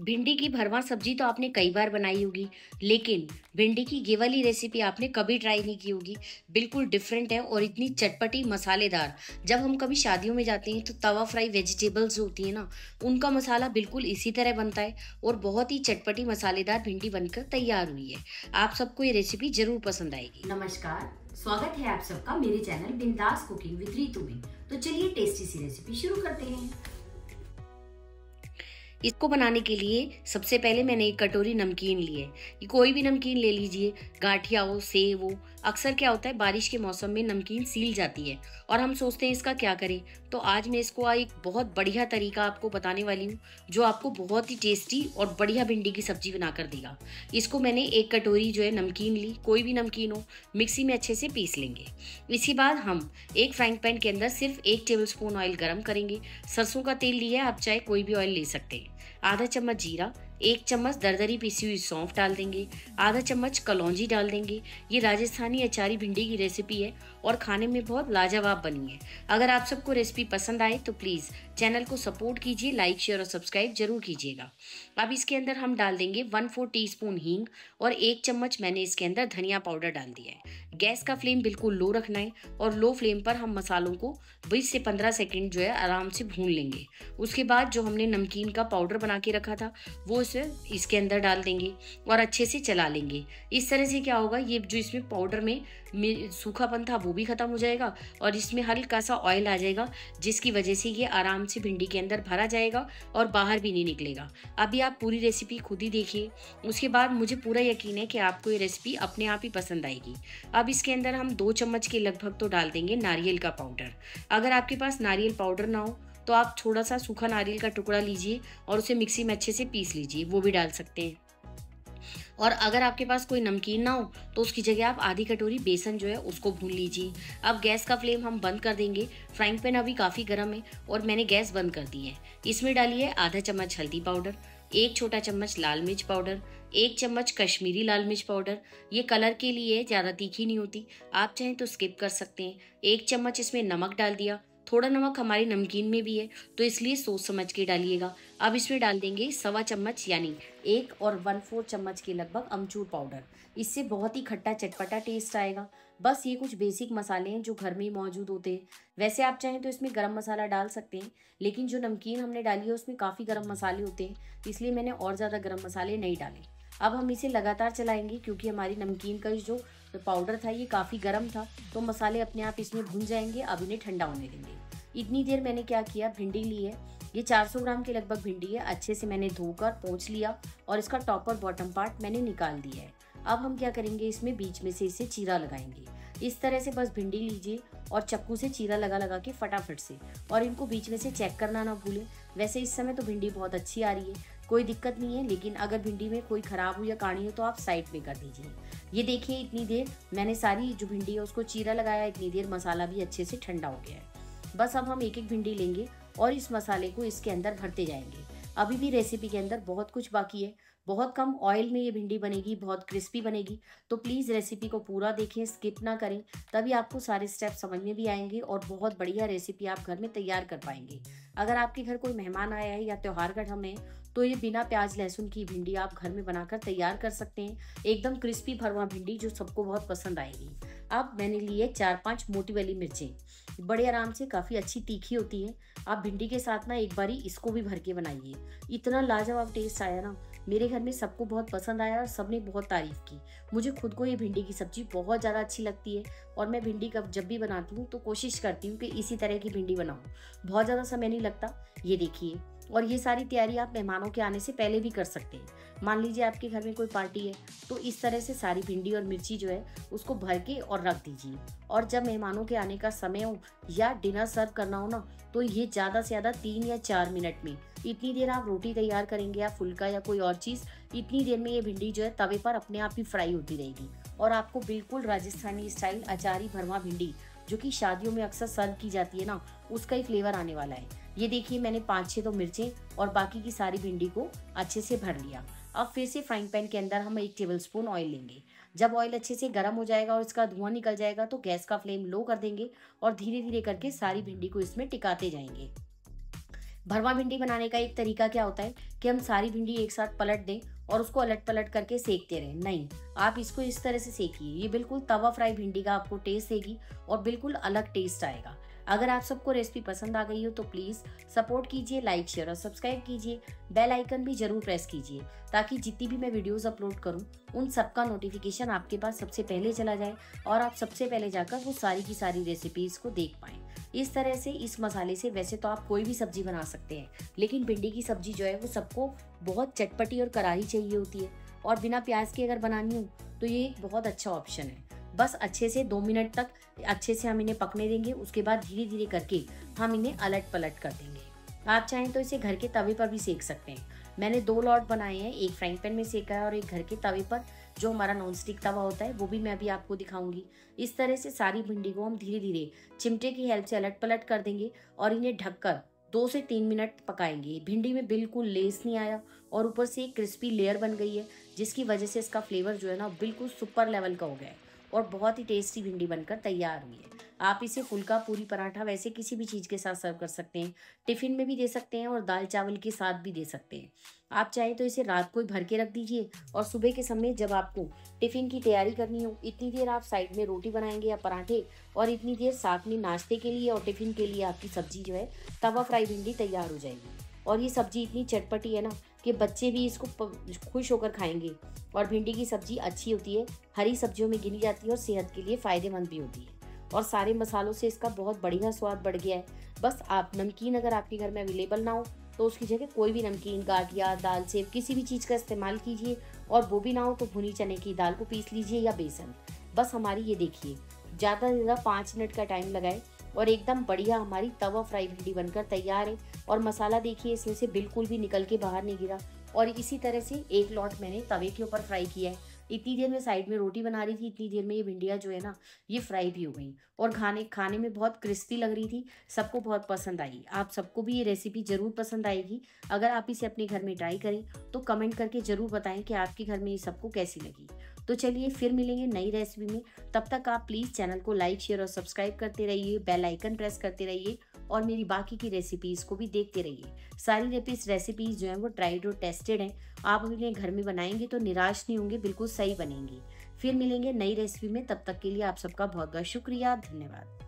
भिंडी की भरवा सब्ज़ी तो आपने कई बार बनाई होगी, लेकिन भिंडी की ये वाली रेसिपी आपने कभी ट्राई नहीं की होगी। बिल्कुल डिफरेंट है और इतनी चटपटी, मसालेदार। जब हम कभी शादियों में जाते हैं तो तवा फ्राई वेजिटेबल्स होती है ना, उनका मसाला बिल्कुल इसी तरह बनता है और बहुत ही चटपटी, मसालेदार भिंडी बनकर तैयार हुई है। आप सबको ये रेसिपी ज़रूर पसंद आएगी। नमस्कार, स्वागत है आप सबका मेरे चैनल बिंदास कुकिंग विद रीतू में। तो चलिए टेस्टी सी रेसिपी शुरू करते हैं। इसको बनाने के लिए सबसे पहले मैंने एक कटोरी नमकीन ली है। कोई भी नमकीन ले लीजिए, गाठिया हो, सेव हो अक्सर क्या होता है, बारिश के मौसम में नमकीन सील जाती है और हम सोचते हैं इसका क्या करें। तो आज मैं इसको एक बहुत बढ़िया तरीका आपको बताने वाली हूँ, जो आपको बहुत ही टेस्टी और बढ़िया भिंडी की सब्ज़ी बनाकर देगा। इसको मैंने एक कटोरी जो है नमकीन ली, कोई भी नमकीन हो, मिक्सी में अच्छे से पीस लेंगे। इसके बाद हम एक फ्राइंग पैन के अंदर सिर्फ़ एक टेबल स्पून ऑयल गर्म करेंगे। सरसों का तेल लिया आप चाहे कोई भी ऑयल ले सकते हैं। आधा चम्मच जीरा एक चम्मच दरदरी पीसी हुई सौंफ डाल देंगे, आधा चम्मच कलौजी डाल देंगे। ये राजस्थानी अचारी भिंडी की रेसिपी है। और खाने में बहुत लाजवाब बनी है। अगर आप सबको रेसिपी पसंद आए तो प्लीज़ चैनल को सपोर्ट कीजिए लाइक शेयर और सब्सक्राइब ज़रूर कीजिएगा। अब इसके अंदर हम डाल देंगे वन फोर टी स्पून हींग और एक चम्मच मैंने इसके अंदर धनिया पाउडर डाल दिया है। गैस का फ्लेम बिल्कुल लो रखना है और लो फ्लेम पर हम मसालों को बीस से पंद्रह सेकेंड जो है आराम से भून लेंगे। उसके बाद जो हमने नमकीन का पाउडर बना के रखा था, वो इसे इसके अंदर डाल देंगे और अच्छे से चला लेंगे। इस तरह से क्या होगा, ये जो इसमें पाउडर में सूखापन था, वो भी खत्म हो जाएगा और इसमें हल्का सा ऑयल आ जाएगा, जिसकी वजह से ये आराम से भिंडी के अंदर भरा जाएगा और बाहर भी नहीं निकलेगा। अभी आप पूरी रेसिपी खुद ही देखिए। उसके बाद मुझे पूरा यकीन है कि आपको ये रेसिपी अपने आप ही पसंद आएगी। अब इसके अंदर हम दो चम्मच के लगभग तो डाल देंगे नारियल का पाउडर अगर आपके पास नारियल पाउडर ना हो तो आप थोड़ा सा सूखा नारियल का टुकड़ा लीजिए और उसे मिक्सी में अच्छे से पीस लीजिए, वो भी डाल सकते हैं। और अगर आपके पास कोई नमकीन ना हो तो उसकी जगह आप आधी कटोरी बेसन जो है, उसको भून लीजिए। अब गैस का फ्लेम हम बंद कर देंगे। फ्राइंग पैन अभी काफ़ी गर्म है और मैंने गैस बंद कर दी है। इसमें डालिए आधा चम्मच हल्दी पाउडर, एक छोटा चम्मच लाल मिर्च पाउडर, एक चम्मच कश्मीरी लाल मिर्च पाउडर। ये कलर के लिए ज़्यादा तीखी नहीं होती। आप चाहें तो स्किप कर सकते हैं। एक चम्मच इसमें नमक डाल दिया। थोड़ा नमक हमारी नमकीन में भी है तो इसलिए सोच समझ के डालिएगा। अब इसमें डाल देंगे सवा चम्मच, यानी एक और वन फोर चम्मच के लगभग अमचूर पाउडर। इससे बहुत ही खट्टा चटपटा टेस्ट आएगा। बस ये कुछ बेसिक मसाले हैं जो घर में ही मौजूद होते हैं। वैसे आप चाहें तो इसमें गरम मसाला डाल सकते हैं, लेकिन जो नमकीन हमने डाली है उसमें काफ़ी गर्म मसाले होते हैं इसलिए मैंने और ज़्यादा गर्म मसाले नहीं डाले। अब हम इसे लगातार चलाएँगे, क्योंकि हमारी नमकीन का जो पाउडर था, ये काफ़ी गर्म था तो मसाले अपने आप इसमें भून जाएँगे, अब इन्हें ठंडा होने देंगे। इतनी देर मैंने क्या किया, भिंडी ली है। ये 400 ग्राम के लगभग भिंडी है, अच्छे से मैंने धोकर, पोंछ लिया और इसका टॉप और बॉटम पार्ट मैंने निकाल दिया है। अब हम क्या करेंगे, इसमें बीच में से इसे चीरा लगाएँगे। इस तरह से बस भिंडी लीजिए और चक्कू से चीरा लगा लगा के फटाफट से। और इनको बीच में से चेक करना ना भूलें। वैसे इस समय तो भिंडी बहुत अच्छी आ रही है, कोई दिक्कत नहीं है, लेकिन अगर भिंडी में कोई खराब हो या काणी हो तो आप साइड में कर दीजिए। ये देखिए इतनी देर, मैंने सारी जो भिंडी है, उसको चीरा लगाया, इतनी देर मसाला भी अच्छे से ठंडा हो गया है। बस अब हम एक एक भिंडी लेंगे और इस मसाले को इसके अंदर भरते जाएँगे। अभी भी रेसिपी के अंदर बहुत कुछ बाकी है। बहुत कम ऑयल में ये भिंडी बनेगी, बहुत क्रिस्पी बनेगी। तो प्लीज़ रेसिपी को पूरा देखें स्किप ना करें, तभी आपको सारे स्टेप समझ में भी आएँगे और बहुत बढ़िया रेसिपी आप घर में तैयार कर पाएँगे। अगर आपके घर कोई मेहमान आया है या त्यौहार का समय है तो ये बिना प्याज, लहसुन की भिंडी आप घर में बनाकर तैयार कर सकते हैं। एकदम क्रिस्पी भरवा भिंडी जो सबको बहुत पसंद आएगी। अब मैंने लिए चार पाँच मोटी वाली मिर्चें। बड़े आराम से काफ़ी अच्छी तीखी होती है। आप भिंडी के साथ ना एक बारी इसको भी भर के बनाइए। इतना लाजवाब टेस्ट आया ना। मेरे घर में सबको बहुत पसंद आया और सबने बहुत तारीफ़ की। मुझे खुद को ये भिंडी की सब्ज़ी बहुत ज़्यादा अच्छी लगती है और मैं भिंडी कब, जब भी बनाती हूँ तो कोशिश करती हूँ कि इसी तरह की भिंडी बनाऊँ। बहुत ज़्यादा समय नहीं लगता, ये देखिए। और ये सारी तैयारी आप मेहमानों के आने से पहले भी कर सकते हैं। मान लीजिए आपके घर में कोई पार्टी है तो इस तरह से सारी भिंडी और मिर्ची जो है, उसको भर के और रख दीजिए। और जब मेहमानों के आने का समय हो या डिनर सर्व करना हो ना तो ये ज़्यादा से ज़्यादा तीन या चार मिनट में इतनी देर आप रोटी तैयार करेंगे या फुल्का या कोई और चीज़, इतनी देर में ये भिंडी जो है तवे पर अपने आप ही फ्राई होती रहेगी। और आपको बिल्कुल राजस्थानी स्टाइल अचारी भरवा भिंडी, जो कि शादियों में अक्सर सर्व की जाती है ना, उसका ही फ्लेवर आने वाला है। ये देखिए मैंने पाँच छः तो मिर्चें और बाकी की सारी भिंडी को अच्छे से भर लिया। अब फिर से फ्राइंग पैन के अंदर हम एक टेबल स्पून ऑयल लेंगे। जब ऑयल अच्छे से गर्म हो जाएगा और इसका धुआँ निकल जाएगा तो गैस का फ्लेम लो कर देंगे और धीरे धीरे करके सारी भिंडी को इसमें टिकाते जाएँगे। भरवा भिंडी बनाने का एक तरीका क्या होता है कि हम सारी भिंडी एक साथ पलट दें और उसको अलट पलट करके सेकते रहें। नहीं, आप इसको इस तरह से सेकिए। ये बिल्कुल तवा फ्राई भिंडी का आपको टेस्ट देगी और बिल्कुल अलग टेस्ट आएगा। अगर आप सबको रेसिपी पसंद आ गई हो तो प्लीज़ सपोर्ट कीजिए लाइक शेयर और सब्सक्राइब कीजिए। बेल आइकन भी ज़रूर प्रेस कीजिए ताकि जितनी भी मैं वीडियोस अपलोड करूँ, उन सबका नोटिफिकेशन आपके पास सबसे पहले चला जाए और आप सबसे पहले जाकर वो सारी की सारी रेसिपीज़ को देख पाएँ। इस तरह से, इस मसाले से वैसे तो आप कोई भी सब्ज़ी बना सकते हैं, लेकिन भिंडी की सब्ज़ी जो है वो सबको बहुत चटपटी और करारी चाहिए होती है और बिना प्याज के अगर बनानी हो तो ये एक बहुत अच्छा ऑप्शन है। बस अच्छे से दो मिनट तक अच्छे से हम इन्हें पकने देंगे, उसके बाद धीरे धीरे करके हम इन्हें अलट पलट कर देंगे। आप चाहें तो इसे घर के तवे पर भी सेक सकते हैं। मैंने दो लॉट बनाए हैं, एक फ्राइंग पैन में सेका है और एक घर के तवे पर जो हमारा नॉन स्टिक तवा होता है, वो भी मैं अभी आपको दिखाऊँगी। इस तरह से सारी भिंडी को हम धीरे धीरे चिमटे की हेल्प से अलट पलट कर देंगे और इन्हें ढककर दो से तीन मिनट पकाएँगे। भिंडी में बिल्कुल लेस नहीं आया और ऊपर से एक क्रिस्पी लेयर बन गई है, जिसकी वजह से इसका फ्लेवर जो है ना, बिल्कुल सुपर लेवल का हो गया है। और बहुत ही टेस्टी भिंडी बनकर तैयार हुई है। आप इसे फुल्का, पूरी पराठा वैसे किसी भी चीज़ के साथ सर्व कर सकते हैं। टिफ़िन में भी दे सकते हैं और दाल चावल के साथ भी दे सकते हैं। आप चाहें तो इसे रात को ही भर के रख दीजिए और सुबह के समय जब आपको टिफ़िन की तैयारी करनी हो, इतनी देर आप साइड में रोटी बनाएँगे या पराठे और इतनी देर साथ में नाश्ते के लिए और टिफ़िन के लिए आपकी सब्ज़ी जो है, तवा फ्राई भिंडी तैयार हो जाएगी। और ये सब्ज़ी इतनी चटपटी है ना कि बच्चे भी इसको खुश होकर खाएँगे। और भिंडी की सब्ज़ी अच्छी होती है, हरी सब्जियों में गिनी जाती है और सेहत के लिए फ़ायदेमंद भी होती है। और सारे मसालों से इसका बहुत बढ़िया स्वाद बढ़ गया है। बस आप, नमकीन अगर आपके घर में अवेलेबल ना हो तो उसकी जगह कोई भी नमकीन, गाठिया, दाल सेव, किसी भी चीज़ का इस्तेमाल कीजिए। और वो भी ना हो तो भुनी चने की दाल को पीस लीजिए या बेसन। बस हमारी ये देखिए, ज़्यादा से ज़्यादा पाँच मिनट का टाइम लगाए। और एकदम बढ़िया हमारी तवा फ्राई भिंडी बनकर तैयार है। और मसाला देखिए, इसमें से बिल्कुल भी निकल के बाहर नहीं गिरा। और इसी तरह से एक लॉट मैंने तवे के ऊपर फ्राई किया है। इतनी देर में साइड में रोटी बना रही थी, इतनी देर में ये भिंडिया जो है ना, ये फ्राई भी हो गई। और खाने खाने में बहुत क्रिस्पी लग रही थी, सबको बहुत पसंद आई। आप सबको भी ये रेसिपी ज़रूर पसंद आएगी। अगर आप इसे अपने घर में ट्राई करें तो कमेंट करके ज़रूर बताएँ कि आपके घर में ये सबको कैसी लगी। तो चलिए फिर मिलेंगे नई रेसिपी में। तब तक आप प्लीज़ चैनल को लाइक शेयर और सब्सक्राइब करते रहिए बेल आइकन प्रेस करते रहिए और मेरी बाकी की रेसिपीज़ को भी देखते रहिए। सारी रेसिपीज़ जो हैं वो ट्राइड और टेस्टेड हैं। आप अपने घर में बनाएँगे तो निराश नहीं होंगे, बिल्कुल सही बनेंगी। फिर मिलेंगे नई रेसिपी में। तब तक के लिए आप सबका बहुत बहुत शुक्रिया। धन्यवाद।